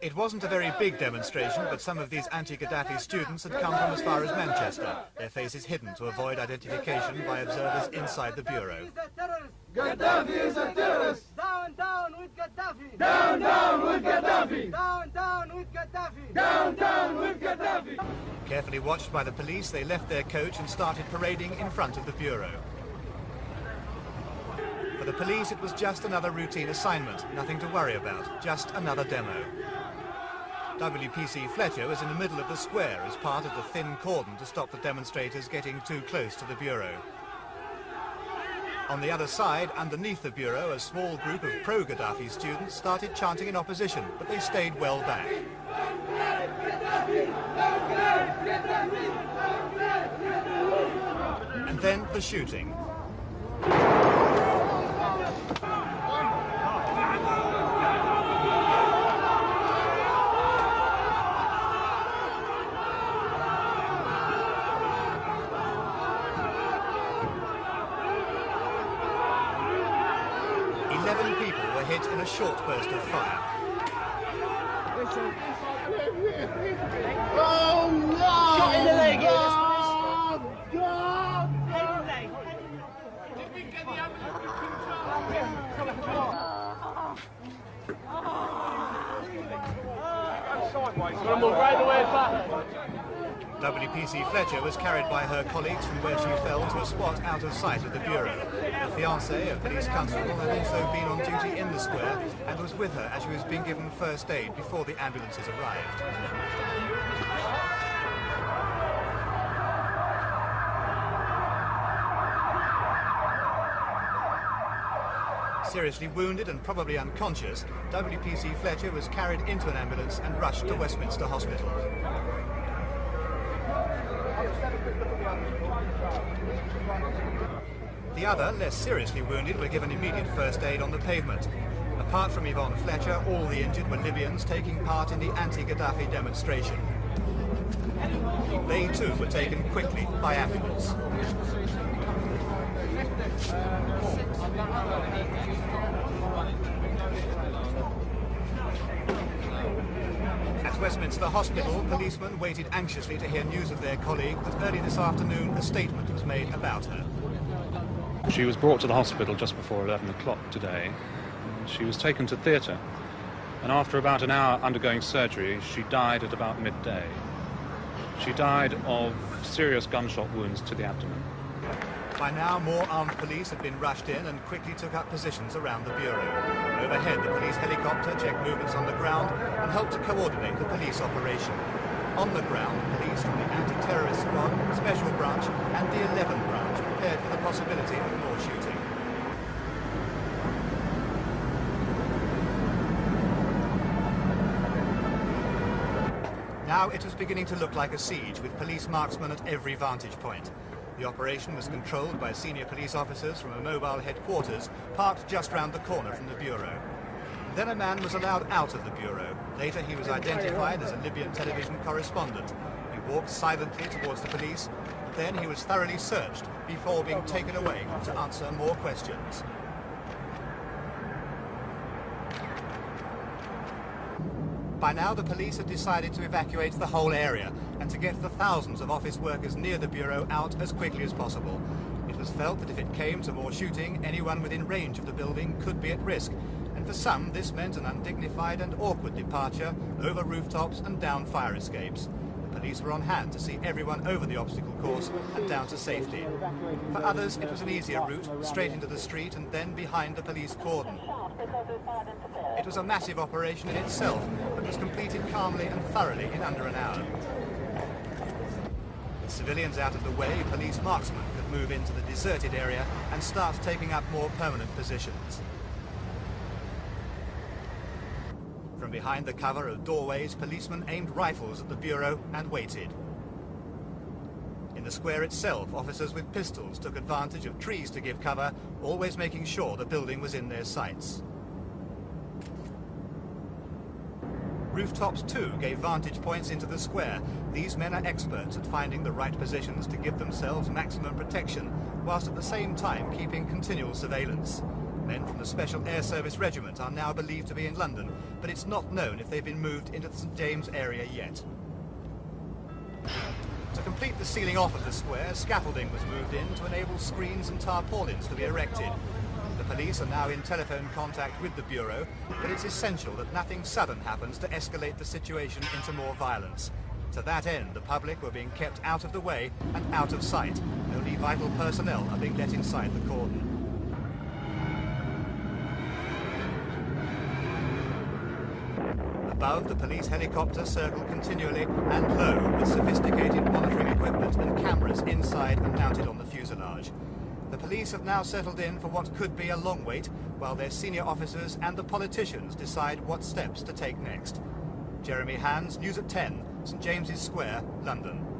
It wasn't a very big demonstration, but some of these anti-Gaddafi students had come from as far as Manchester, their faces hidden to avoid identification by observers inside the bureau. Gaddafi is a terrorist! Down, down with Gaddafi! Down, down with Gaddafi! Down, down with Gaddafi! Down, down with Gaddafi! Carefully watched by the police, they left their coach and started parading in front of the bureau. The police, it was just another routine assignment, nothing to worry about, just another demo. WPC Fletcher was in the middle of the square as part of the thin cordon to stop the demonstrators getting too close to the bureau. On the other side, underneath the bureau, a small group of pro-Gaddafi students started chanting in opposition, but they stayed well back. And then the shooting. Hit in a short burst of fire. Oh no! Shot in the leg! WPC Fletcher was carried by her colleagues from where she fell to a spot out of sight of the bureau. Her fiancé, a police constable, had also been on duty in the square and was with her as she was being given first aid before the ambulances arrived. Seriously wounded and probably unconscious, WPC Fletcher was carried into an ambulance and rushed to Westminster Hospital. The other, less seriously wounded, were given immediate first aid on the pavement. Apart from Yvonne Fletcher, all the injured were Libyans taking part in the anti-Gaddafi demonstration. They too were taken quickly by ambulance. At Westminster Hospital, policemen waited anxiously to hear news of their colleague, but early this afternoon a statement was made about her. She was brought to the hospital just before 11 o'clock today. She was taken to theatre, and after about an hour undergoing surgery, she died at about midday. She died of serious gunshot wounds to the abdomen. By now, more armed police had been rushed in and quickly took up positions around the bureau. Overhead, the police helicopter checked movements on the ground and helped to coordinate the police operation. On the ground, police from the anti-terrorist squad, special branch, and the 11th branch prepared for the possibility of more shooting. Now it was beginning to look like a siege, with police marksmen at every vantage point. The operation was controlled by senior police officers from a mobile headquarters parked just round the corner from the bureau. Then a man was allowed out of the bureau. Later he was identified as a Libyan television correspondent. Walked silently towards the police. Then he was thoroughly searched before being taken away to answer more questions. By now, the police had decided to evacuate the whole area and to get the thousands of office workers near the bureau out as quickly as possible. It was felt that if it came to more shooting, anyone within range of the building could be at risk. And for some, this meant an undignified and awkward departure over rooftops and down fire escapes. Police were on hand to see everyone over the obstacle course and down to safety. For others, it was an easier route, straight into the street and then behind the police cordon. It was a massive operation in itself, but was completed calmly and thoroughly in under an hour. With civilians out of the way, police marksmen could move into the deserted area and start taking up more permanent positions. From behind the cover of doorways, policemen aimed rifles at the bureau and waited. In the square itself, officers with pistols took advantage of trees to give cover, always making sure the building was in their sights. Rooftops too gave vantage points into the square. These men are experts at finding the right positions to give themselves maximum protection, whilst at the same time keeping continual surveillance. Men from the Special Air Service Regiment are now believed to be in London, but it's not known if they've been moved into the St James area yet. To complete the sealing off of the square, scaffolding was moved in to enable screens and tarpaulins to be erected. The police are now in telephone contact with the Bureau, but it's essential that nothing sudden happens to escalate the situation into more violence. To that end, the public were being kept out of the way and out of sight. Only vital personnel are being let inside the cordon. Above, the police helicopters circle continually and low with sophisticated monitoring equipment and cameras inside and mounted on the fuselage. The police have now settled in for what could be a long wait while their senior officers and the politicians decide what steps to take next. Jeremy Hands, News at 10, St James's Square, London.